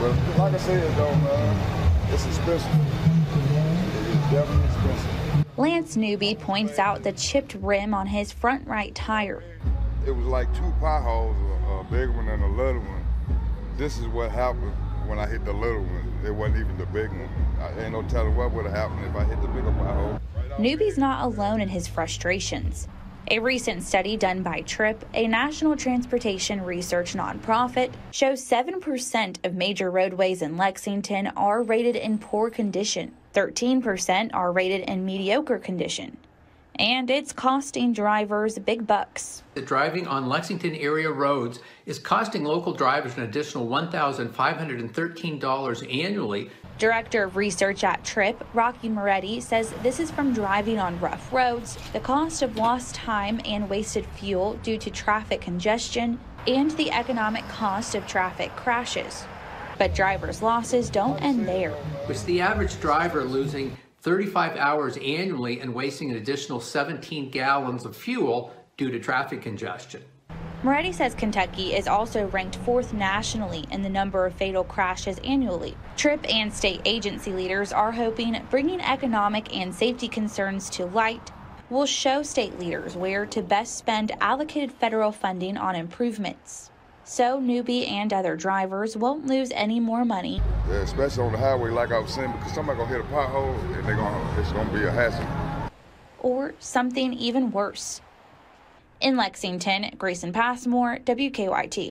But like I said, though, man, it's expensive. It is definitely expensive. Lance Newby points out the chipped rim on his front right tire. It was like two potholes, a, a big one and a little one. This is what happened when I hit the little one. It wasn't even the big one. I ain't no telling what would have happened if I hit the bigger pothole. Newby's not alone in his frustrations. A recent study done by TRIP, a national transportation research nonprofit, shows 7% of major roadways in Lexington are rated in poor condition, 13% are rated in mediocre condition. And it's costing drivers big bucks. The driving on Lexington area roads is costing local drivers an additional $1,513 annually Director of Research at TRIP, Rocky Moretti, says this is from driving on rough roads, the cost of lost time and wasted fuel due to traffic congestion, and the economic cost of traffic crashes. But drivers' losses don't end there. With the average driver losing 35 hours annually and wasting an additional 17 gallons of fuel due to traffic congestion. Moretti says Kentucky is also ranked fourth nationally in the number of fatal crashes annually. TRIP and state agency leaders are hoping bringing economic and safety concerns to light will show state leaders where to best spend allocated federal funding on improvements. So Newby and other drivers won't lose any more money. Yeah, especially on the highway, like I was saying, because somebody gonna hit a pothole and they're gonna it's gonna be a hassle. Or something even worse. In Lexington, Grayson Passmore, WKYT.